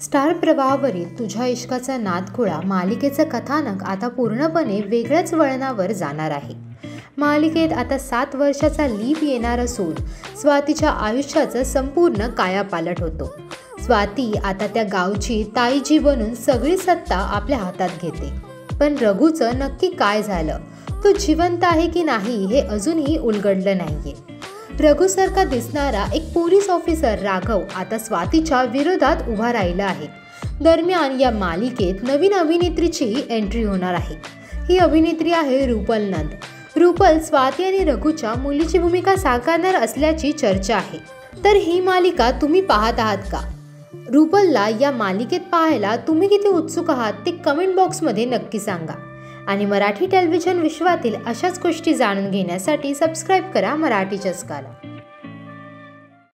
Star प्रवाहावरील तुझ्या इश्काचा नादखुळा मालिकेचं कथानक आता पूर्णपणे वेगळ्याच वळणावर जाणार आहे. मालिकेत आता सात वर्षाचा लीप येणार असून स्वातीच्या आयुष्याचं संपूर्ण कायापालट होतो. स्वाती आता त्या गावची ताईजी बनून सगळी सत्ता आपल्या हातात घेते. पण रघुचं नक्की काय झालं? तो जिवंत आहे की नाही हे अजूनही उलगडलं नाहीये. रघुसारखा दिसणारा एक पोलीस ऑफिसर राघव आता स्वातीच्या विरोधात उभा राहिला आहे. दरम्यान या मालिकेत नवीन अभिनेत्रीची एंट्री होणार आहे. ही अभिनेत्री आहे रुपल नंद. रुपल स्वाती आणि रघुच्या मुलीची भूमिका साकारणार असल्याची चर्चा आहे. तर ही मालिका तुम्ही पाहत आहात का? रुपलला या मालिकेत पाहायला तुम्ही किती उत्सुक आहात ते कमेंट बॉक्समध्ये नक्की सांगा. आणि मराठी टेलिव्हिजन विश्वातील अशाच गोष्टी जाणून घेण्यासाठी सबस्क्राईब करा मराठी चस्काला.